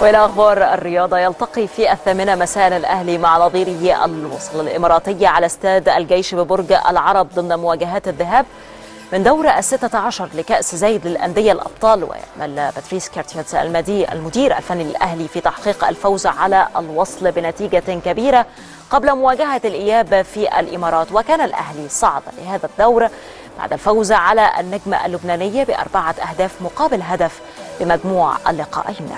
وإلى أخبار الرياضة يلتقي في الثامنة مساء الأهلي مع نظيره الوصل الإماراتي على استاد الجيش ببرج العرب ضمن مواجهات الذهاب من دور الستة عشر لكأس زايد للأندية الأبطال ويأمل باتريس كارتيوتس المدي المدير الفني للأهلي في تحقيق الفوز على الوصل بنتيجة كبيرة قبل مواجهة الإياب في الإمارات. وكان الأهلي صعد لهذا الدور بعد الفوز على النجم اللبناني بأربعة أهداف مقابل هدف بمجموع اللقاءين